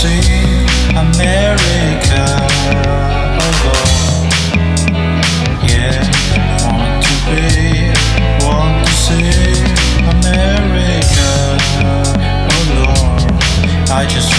see America alone. Yeah, want to be, want to see America alone. I just